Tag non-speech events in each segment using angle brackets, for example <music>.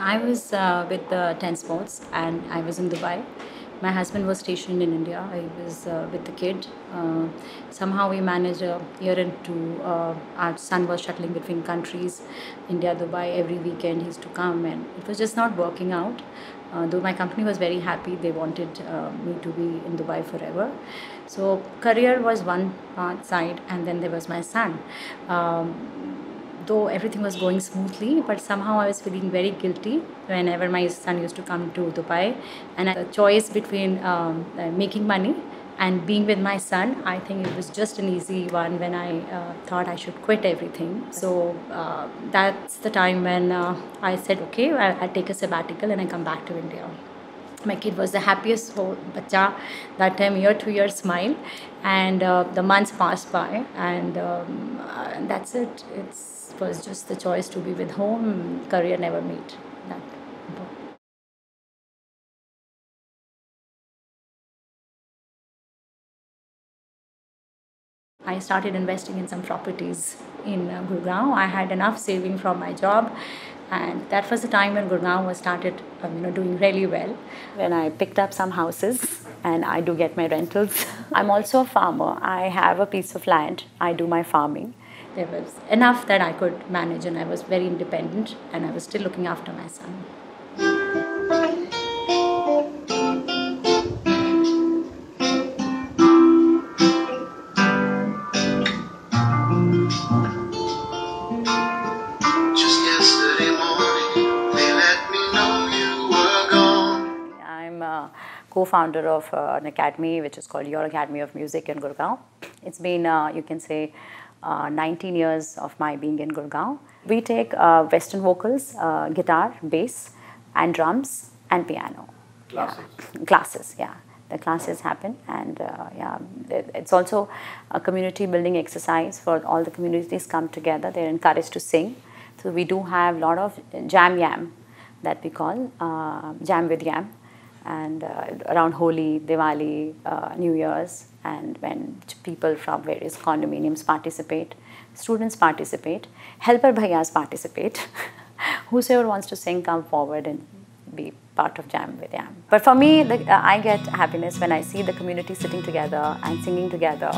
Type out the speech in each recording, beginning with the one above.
I was uh, with the 10 Sports and I was in Dubai. My husband was stationed in India. I was uh, with the kid. Uh, somehow we managed a year into uh, our son was shuttling between countries, India, Dubai. Every weekend he used to come, and it was just not working out. Uh, though my company was very happy, they wanted uh, me to be in Dubai forever. So career was one part side, and then there was my son. Um, though everything was going smoothly, but somehow I was feeling very guilty whenever my son used to come to Dubai. And the choice between um, uh, making money and being with my son, I think it was just an easy one when I uh, thought I should quit everything. So uh, that's the time when uh, I said, okay, I'll, I'll take a sabbatical and I come back to India my kid was the happiest bacha that time year to year smile and uh, the months passed by and um, uh, that's it it's was just the choice to be with home. Career never meet. I started investing in some properties in uh, Gurgaon. I had enough saving from my job, and that was the time when Gurgaon was started, um, you know, doing really well. When I picked up some houses, and I do get my rentals. <laughs> I'm also a farmer. I have a piece of land. I do my farming there was enough that I could manage, and I was very independent, and I was still looking after my son. Co-founder of uh, an academy which is called Your Academy of Music in Gurgaon. It's been, uh, you can say, uh, 19 years of my being in Gurgaon. We take uh, Western vocals, uh, guitar, bass, and drums and piano. Classes. Yeah. Classes, yeah. The classes happen, and uh, yeah, it's also a community building exercise for all the communities come together. They're encouraged to sing. So we do have a lot of jam yam that we call uh, jam with yam, and uh, around Holi, Diwali, New Year's, and when people from various condominiums participate, students participate, helper bhaiyas participate. <laughs> Whosoever wants to sing, come forward and be part of Jam with Yam. But for me, the, uh, I get happiness when I see the community sitting together and singing together,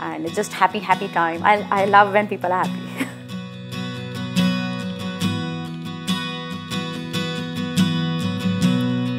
and it's just happy, happy time. I, I love when people are happy. <laughs>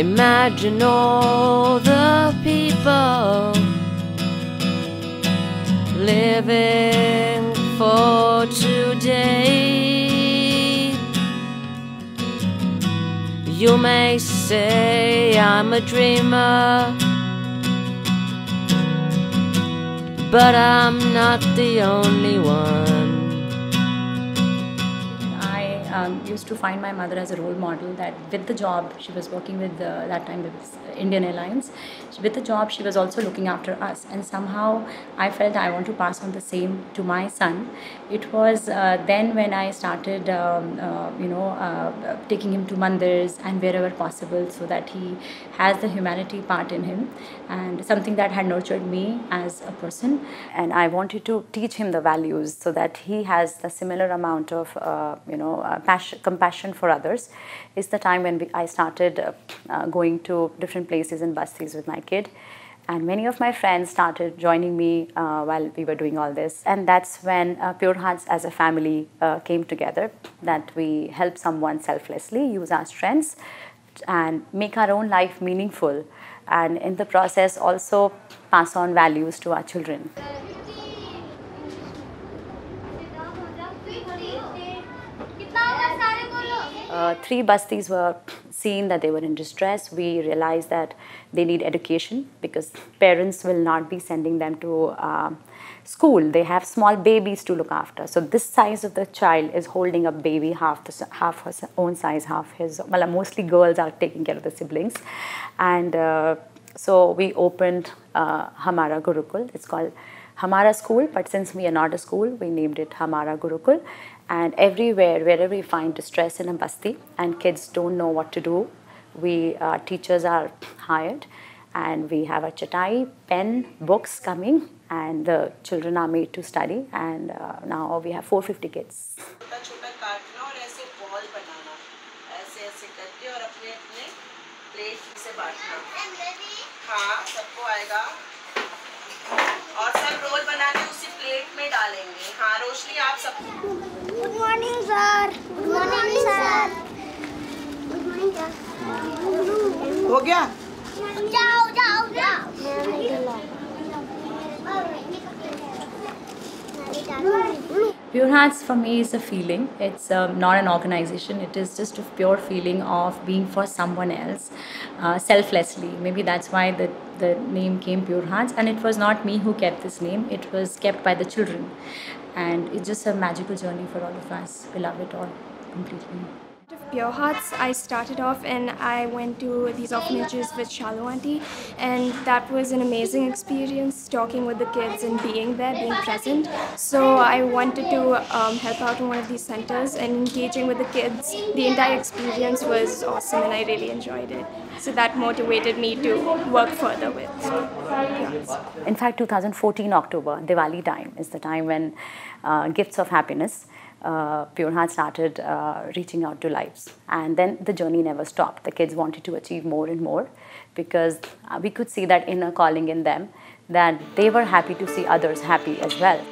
Imagine all the people living for today. You may say I'm a dreamer, but I'm not the only one. Um, used to find my mother as a role model that with the job she was working with the, that time with Indian Airlines with the job she was also looking after us. And somehow I felt I want to pass on the same to my son. It was uh, then when I started um, uh, you know uh, taking him to mandirs and wherever possible so that he has the humanity part in him and something that had nurtured me as a person and I wanted to teach him the values so that he has the similar amount of uh, you know uh, passion, compassion for others is the time when we, I started uh, uh, going to different places in Bastis with my kid. And many of my friends started joining me uh, while we were doing all this. And that's when uh, Pure Hearts as a family came together, that we help someone selflessly, use our strengths, and make our own life meaningful. And in the process, also pass on values to our children. Uh, three bastis were seen that they were in distress. We realized that they need education because parents will not be sending them to uh, school, they have small babies to look after. So this size of the child is holding a baby half the half her own size, half his. Well, mostly girls are taking care of the siblings, and uh, so we opened uh, Hamara Gurukul. It's called Hamara School, but since we are not a school, we named it Hamara Gurukul. And everywhere, wherever we find distress in a basti and kids don't know what to do, we uh, teachers are hired and we have a chatai, pen, books coming, and the children are made to study. And uh, now we have 450 kids. हाँ सबको आएगा और सब role बना के उसी plate में डालेंगे। हाँ रोशनी आप सब good morning sir good morning sir good morning हो गया? जाओ जाओ जाओ। Pure Hearts for me is a feeling. It's um, not an organization. It is just a pure feeling of being for someone else, uh, selflessly. Maybe that's why the, the name came Pure Hearts. And it was not me who kept this name. It was kept by the children. And it's just a magical journey for all of us. We love it all completely. Pure Hearts, I started off and I went to these orphanages with Shalu Auntie and that was an amazing experience talking with the kids and being there, being present. So I wanted to um, help out in one of these centers and engaging with the kids. The entire experience was awesome and I really enjoyed it. So that motivated me to work further with In fact, 2014 October, Diwali time, is the time when uh, gifts of happiness uh, Pure Heart started uh, reaching out to lives. And then the journey never stopped. The kids wanted to achieve more and more because uh, we could see that inner calling in them that they were happy to see others happy as well.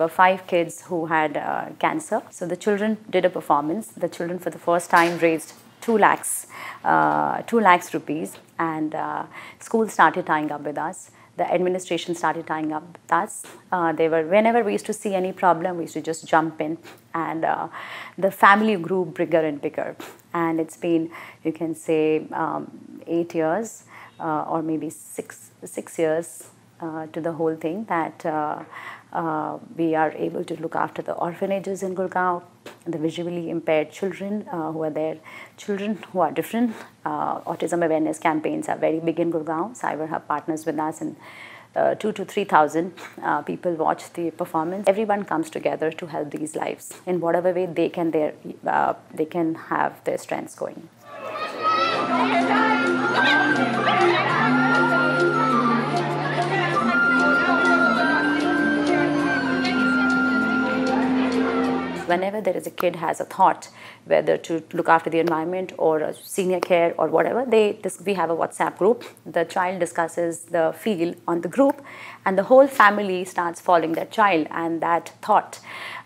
Were five kids who had uh, cancer. So the children did a performance. The children, for the first time, raised two lakhs, uh, two lakhs rupees, and uh, school started tying up with us. The administration started tying up with us. Uh, they were whenever we used to see any problem, we used to just jump in, and uh, the family grew bigger and bigger. And it's been, you can say, um, eight years, uh, or maybe six six years uh, to the whole thing that uh, uh, we are able to look after the orphanages in Gurgaon, the visually impaired children uh, who are there, children who are different. Uh, autism awareness campaigns are very big in Gurgaon. Cyber Hub partners with us and uh, two to three thousand uh, people watch the performance. Everyone comes together to help these lives in whatever way they can. Their uh, they can have their strengths going. Whenever there is a kid has a thought whether to look after the environment or senior care or whatever they dis- we have a whatsapp group. The child discusses the feel on the group and the whole family starts following that child and that thought.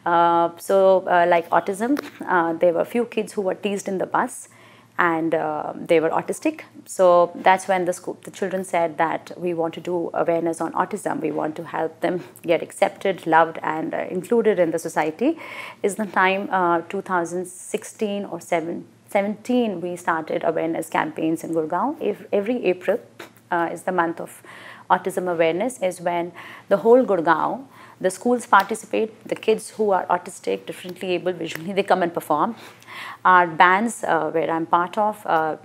Uh, so uh, like autism uh, there were a few kids who were teased in the bus and uh, they were autistic. So that's when the school, the children said that we want to do awareness on autism. We want to help them get accepted, loved, and uh, included in the society. Is the time uh, 2016 or 7, 17 we started awareness campaigns in Gurgaon. If every April uh, is the month of autism awareness, is when the whole Gurgaon the schools participate the kids who are autistic differently able visually they come and perform. Our bands uh, where i'm part of uh,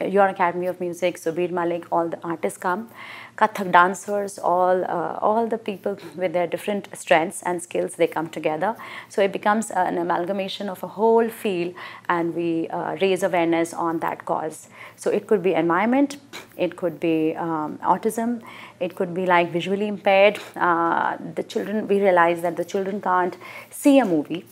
your academy of music subir malik all the artists come. Kathak dancers all uh, all the people with their different strengths and skills they come together. So it becomes an amalgamation of a whole field and we uh, raise awareness on that cause. So it could be environment it could be um, autism it could be like visually impaired uh, the children we realize that the children can't see a movie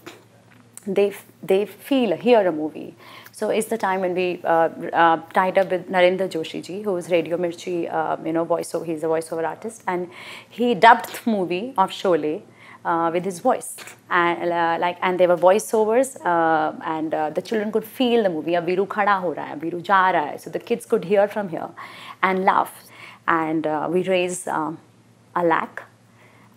they they feel hear a movie. So it's the time when we uh, uh, tied up with Narendra Joshi ji, who is Radio Mirchi, uh, you know, voiceover. He's a voiceover artist, and he dubbed the movie of Sholay uh, with his voice. And uh, like, and there were voiceovers, uh, and uh, the children could feel the movie. Veeru khada ho raha hai, Veeru ja raha hai. So the kids could hear from here, and laugh. And uh, we raised um, uh, a lakh,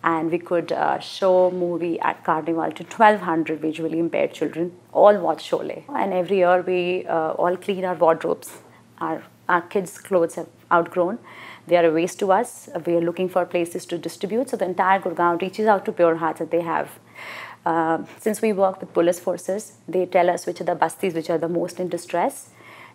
and we could show movie at Carnival to 1,200 visually impaired children. All watch Sholay, and every year we all clean our wardrobes. Our our kids' clothes have outgrown they are a waste to us. We are looking for places to distribute. So the entire Gurgaon reaches out to Pure Hearts that they have. Uh, since we work with police forces they tell us which are the bastis which are the most in distress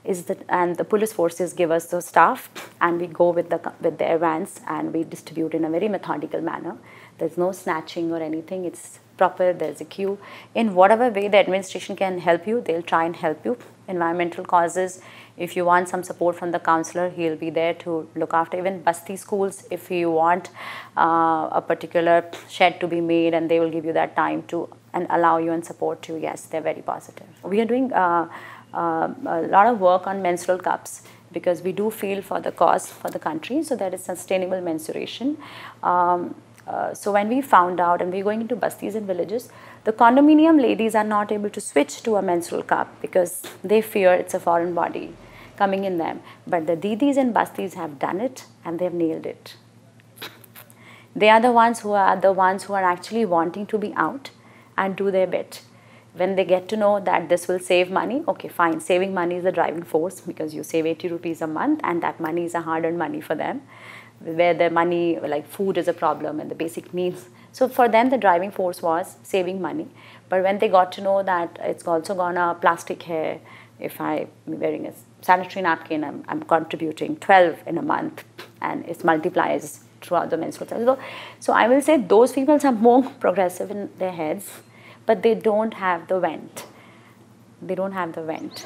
is that and the police forces give us the staff and we go with the with their vans and we distribute in a very methodical manner. There's no snatching or anything. It's proper. There's a queue. In whatever way the administration can help you they'll try and help you. Environmental causes if you want some support from the counselor he'll be there to look after. Even basti schools if you want uh, a particular shed to be made and they will give you that time to and allow you and support you. Yes they're very positive. We are doing uh, uh, a lot of work on menstrual cups because we do feel for the cause for the country so that is sustainable menstruation. Um, uh, so when we found out and we're going into bastis and villages the condominium ladies are not able to switch to a menstrual cup because they fear it's a foreign body coming in them. But the didis and bastis have done it and they've nailed it. They are the ones who are the ones who are actually wanting to be out and do their bit. When they get to know that this will save money okay fine. Saving money is the driving force because you save 80 rupees a month and that money is a hard earned money for them where the money like food is a problem and the basic needs so for them the driving force was saving money. But when they got to know that it's also gonna plastic hair if i'm wearing a sanitary napkin i'm, I'm contributing 12 in a month and it multiplies throughout the menstrual cycle. So, so i will say those females are more <laughs> progressive in their heads but they don't have the vent. They don't have the vent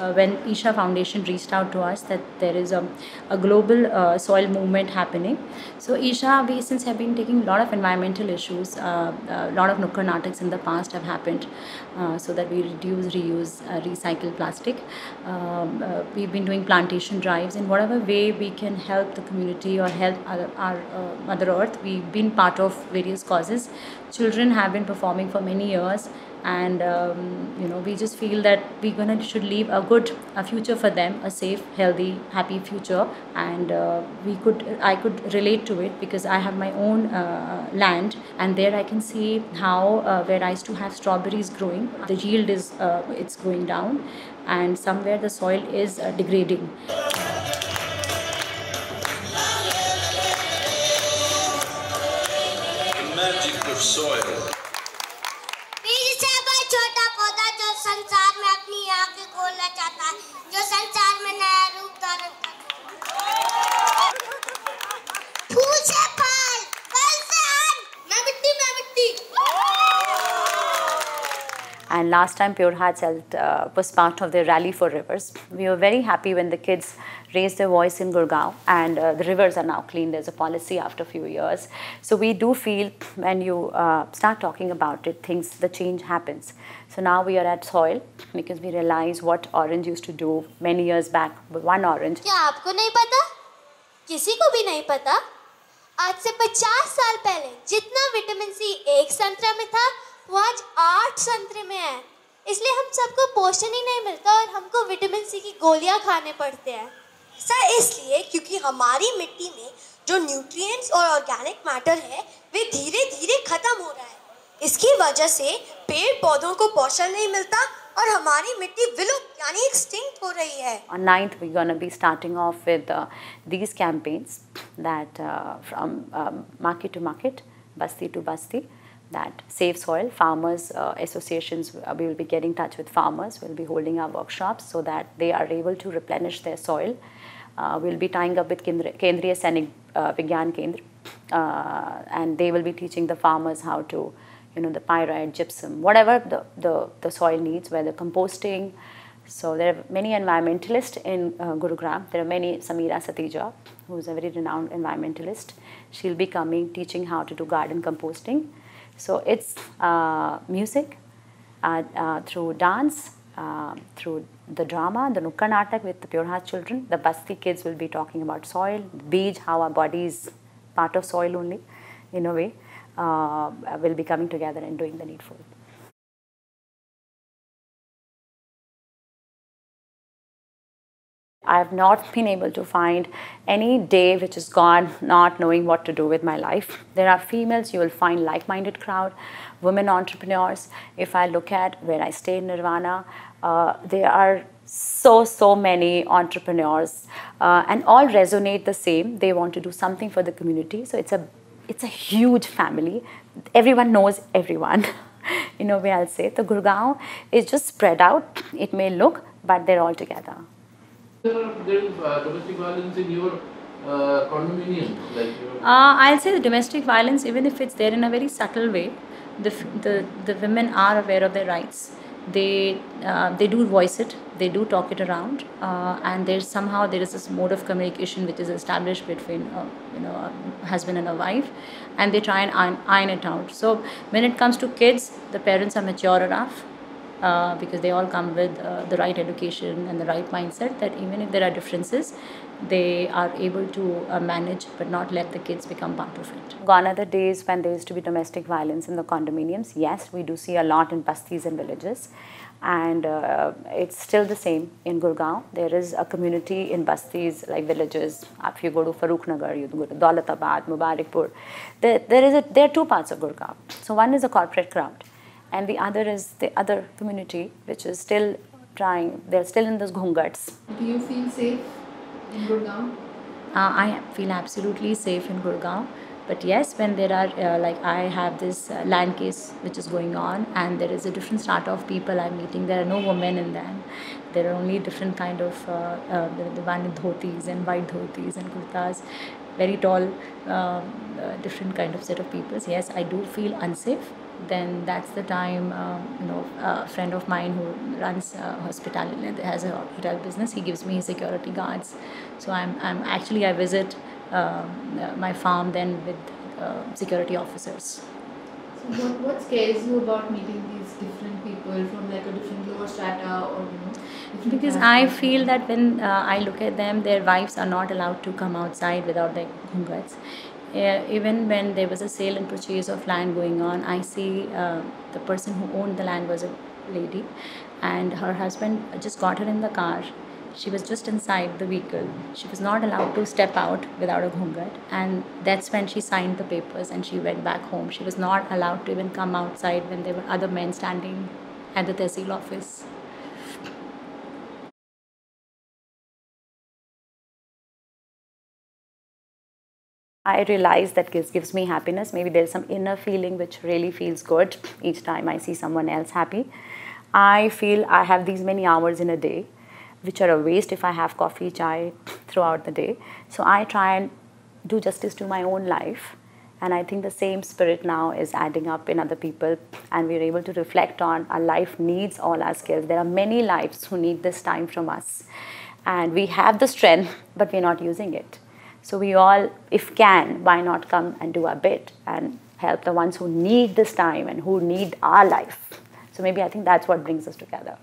uh, when Isha Foundation reached out to us that there is a, a global uh, soil movement happening. So Isha, we since have been taking a lot of environmental issues, uh, a lot of nataks in the past have happened uh, so that we reduce, reuse, uh, recycle plastic. Um, uh, we've been doing plantation drives in whatever way we can help the community or help our, our uh, Mother Earth. We've been part of various causes. Children have been performing for many years and um, you know we just feel that we're gonna should leave a good a future for them a safe healthy happy future. And uh, we could i could relate to it because i have my own uh, land. And there i can see how uh, where i used to have strawberries growing the yield is uh, it's going down. And somewhere the soil is uh, degrading. The magic of soil. And last time Pure Hearts held, uh, was part of the Rally for Rivers. We were very happy when the kids raised their voice in Gurgaon and uh, the rivers are now clean. There's a policy after a few years. So we do feel when you uh, start talking about it, things, the change happens. So now we are at soil because we realize what Orange used to do many years back with one orange. क्या आपको नहीं पता किसी को भी नहीं पता आज से 50 साल पहले जितना विटामिन सी एक संतरा में था वो आज आठ संतरे में है। इसलिए हम सबको पोषण ही नहीं मिलता और हमको विटामिन सी की गोलियाँ खाने पड़ते हैं। ऐसा इसलिए क्योंकि हमारी मिट्टी में जो न्यूट्रिएंट्स और ऑर्गेनिक मैटर है वे धीरे धीरे खत्म हो रहा है। इसकी वजह से पेड़ पौधों को पोषण नहीं मिलता और हमारी मिट्टी विलुप्त यानी एक्सटिंक्ट हो रही है। On 9th, we're going to be starting off with uh, these campaigns that uh, from um, market to market, Basti to Basti, that save soil. Farmers uh, associations, uh, we will be getting in touch with farmers. We'll be holding our workshops so that they are able to replenish their soil. Uh, we'll be tying up with Kendri- Kendriya Sainik uh, Vigyan Kendra, uh, and they will be teaching the farmers how to, you know, the pyrite, gypsum, whatever the, the, the soil needs, whether composting. So there are many environmentalists in uh, Gurugram. There are many, Samira Satija, who is a very renowned environmentalist. She'll be coming teaching how to do garden composting. So it's uh, music uh, uh, through dance, through the drama, the Nukkad Natak with the Pure Heart children. The Basti kids will be talking about soil, beej, how our body is part of soil only, in a way. Uh, will be coming together and doing the needful. I have not been able to find any day which is gone not knowing what to do with my life. There are females, you will find like minded crowd, women entrepreneurs. If I look at where I stay in Nirvana, uh, there are so, so many entrepreneurs uh, and all resonate the same. They want to do something for the community. So it's a, it's a huge family. Everyone knows everyone. <laughs> in a way, I'll say. The Gurgaon is just spread out. It may look, but they're all together. There is uh, domestic violence in your uh, condominium, Uh, I'll say the domestic violence, even if it's there in a very subtle way, the, the, the women are aware of their rights. They, they do voice it, they do talk it around, and there's somehow there is this mode of communication which is established between you know a husband and a wife, and they try and iron, iron it out. So when it comes to kids, the parents are mature enough uh, because they all come with uh, the right education and the right mindset that even if there are differences, they are able to uh, manage but not let the kids become part of it. Gone are the days when there used to be domestic violence in the condominiums. Yes, we do see a lot in bastis and villages. And uh, it's still the same in Gurgaon. There is a community in bastis, like villages. If you go to Farooq Nagar, you go to Daulatabad, Mubarakpur. There, there, is a, there are two parts of Gurgaon. So one is a corporate crowd and the other is the other community which is still trying they're still in those ghungats Do you feel safe in Gurgaon? uh, i feel absolutely safe in gurgaon. But yes when there are uh, like i have this uh, land case which is going on and there is a different strata of people i'm meeting there are no women in them there are only different kind of uh, uh, the, the one in dhotis and white dhotis and kurtas very tall um, uh, different kind of set of people. Yes i do feel unsafe then that's the time um, you know a friend of mine who runs a hospitality has a hotel business he gives me his security guards so i'm, I'm actually i visit uh, my farm then with uh, security officers So what, what scares you about meeting these different people from like a different lower strata or you know? because I feel that when uh, I look at them, their wives are not allowed to come outside without their ghungats. Even when there was a sale and purchase of land going on, I see uh, the person who owned the land was a lady, and her husband just got her in the car. She was just inside the vehicle. She was not allowed to step out without a ghungat, and that's when she signed the papers and she went back home. She was not allowed to even come outside when there were other men standing at the tehsil office. I realize that gives, gives me happiness. Maybe there's some inner feeling which really feels good each time I see someone else happy. I feel I have these many hours in a day, which are a waste if I have coffee, chai throughout the day. So I try and do justice to my own life. And I think the same spirit now is adding up in other people, and we're able to reflect on our life needs all our skills. There are many lives who need this time from us, and we have the strength, but we're not using it. So we all, if can, why not come and do our bit and help the ones who need this time and who need our life. So maybe I think that's what brings us together.